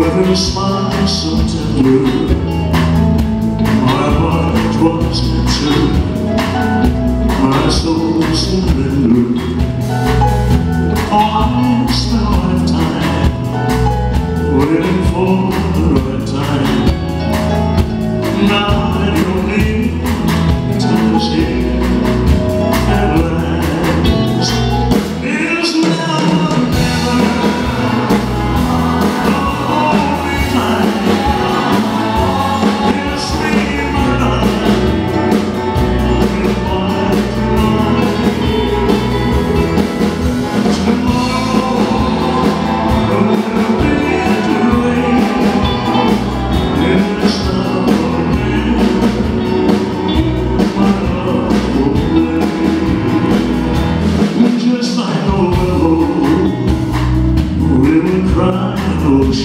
With her smile so tender My heart was tender, My soul surrendered I spent a lifetime Waiting for the right time. Now